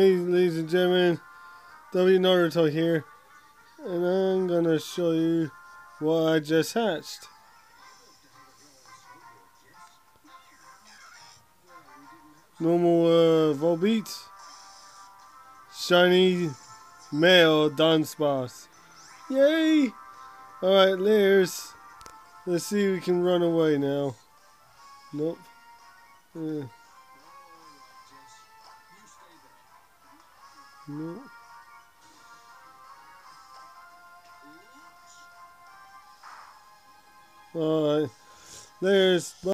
Hey, ladies and gentlemen, W Naruto here, and I'm gonna show you what I just hatched. Normal uh, Volbeat, shiny male Dunsparce. Yay! Alright, there's. Let's see if we can run away now. Nope. Uh. Nope. Alright. There's.